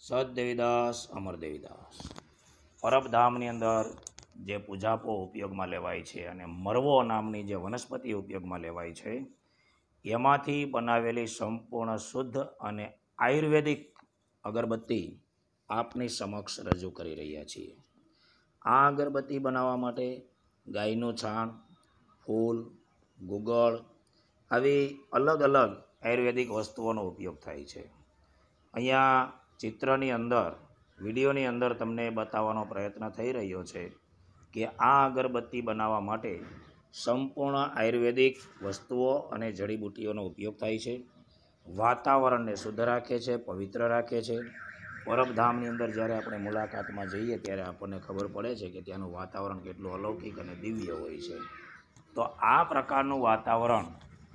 સદદેવીદાસ, અમરદેવીદાસ. પરબધામની અંદર જે પૂજાપો ઉપયોગમાં લેવાય છે અને મરવો નામની જે વનસ્પતિ ઉપયોગમાં લેવાય છે, એમાંથી બનાવેલી સંપૂર્ણ શુદ્ધ અને આયુર્વેદિક અગરબત્તી આપની સમક્ષ રજૂ કરી રહ્યા છીએ. આ અગરબત્તી બનાવવા માટે ગાયનું છાણ, ફૂલ, ગુગળ આવી અલગ અલગ આયુર્વેદિક વસ્તુઓનો ઉપયોગ થાય છે. અહીંયા ચિત્રની અંદર, વિડીયોની અંદર તમને બતાવવાનો પ્રયત્ન થઈ રહ્યો છે કે આ અગરબત્તી બનાવવા માટે સંપૂર્ણ આયુર્વેદિક વસ્તુઓ અને જડીબુટ્ટીઓનો ઉપયોગ થાય છે. વાતાવરણને શુદ્ધ રાખે છે, પવિત્ર રાખે છે. પરબધામની અંદર જ્યારે આપણે મુલાકાતમાં જઈએ ત્યારે આપણને ખબર પડે છે કે ત્યાંનું વાતાવરણ કેટલું અલૌકિક અને દિવ્ય હોય છે. તો આ પ્રકારનું વાતાવરણ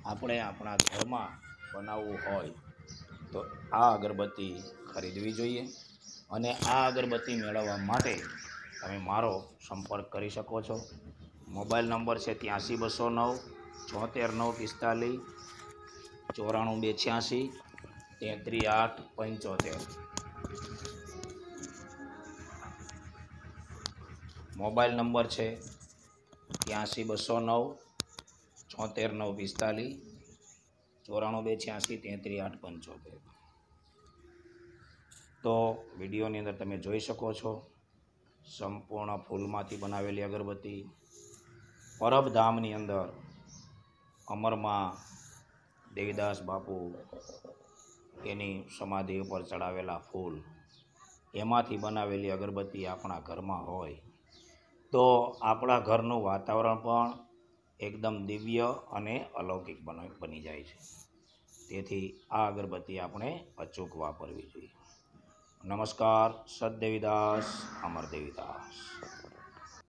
આપણે આપણા ઘરમાં બનાવવું હોય તો આ અગરબત્તી ખરીદવી જોઈએ અને આ અગરબત્તી મેળવવા માટે તમે મારો સંપર્ક કરી શકો છો. મોબાઈલ નંબર છે ત્યાંસી બસો નવ છોતેર નવ પિસ્તાલીસ, ચોરાણું બે છ્યાસી તેત્રીસ આઠ પંચોતેર. મોબાઈલ નંબર છે ત્યાંસી બસો નવ છોતેર નવ પિસ્તાલીસ ચોરાણું બે છ્યાસી તેત્રીસ આઠ પંચોતેર. તો વિડીયોની અંદર તમે જોઈ શકો છો, સંપૂર્ણ ફૂલમાંથી બનાવેલી અગરબત્તી. પરબધામની અંદર અમરમાં દેવીદાસ બાપુ એની સમાધિ ઉપર ચડાવેલા ફૂલ. એમાંથી બનાવેલી અગરબત્તી આપણા ઘરમાં હોય. તો આપણા ઘરનું વાતાવરણ પણ એકદમ દિવ્ય અને અલૌકિક બન જાય છે. તેથી આ અગરબત્તી આપણે અચૂક વાપરવી જોઈએ. નમસ્કાર સદદેવીદાસ અમરદેવીદાસ